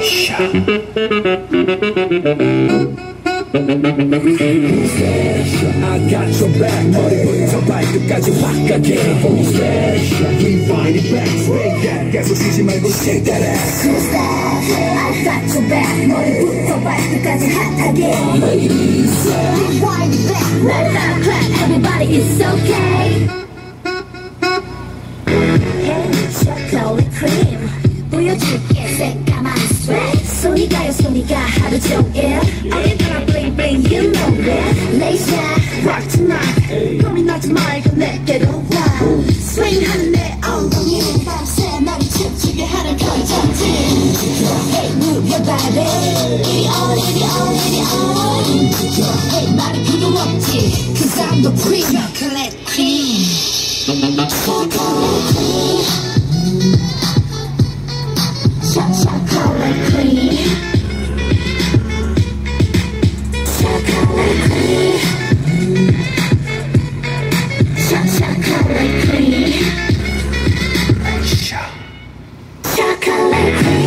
I got your back 머리부터 발끝까지 확 가게 Rewind it back Break that 계속 쉬지 말고 shake that ass I got your back 머리부터 발끝까지 핫하게 Rewind it back Let that clap Everybody it's okay Hey chocolate cream 보여줄게 새까만 got a joke, yeah. yeah. I ain't gonna bling bling, you know that. Lay shy, rock tonight. Hey. 밤이 나지 말고 내게로 와. Swing 하는 내 엉덩이. 밤새 나를 춤추게 하는 컨텐츠. Hey, move your body. It on, it on, it on. Hey, 말이 필요 없지. Cause I'm the queen. Collect cream. you.